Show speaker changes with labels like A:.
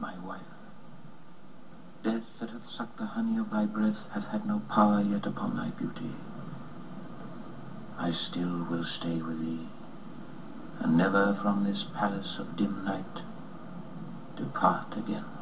A: my wife. Death that hath sucked the honey of thy breath hath had no power yet upon thy beauty. I still will stay with thee, and never from this palace of dim night depart again.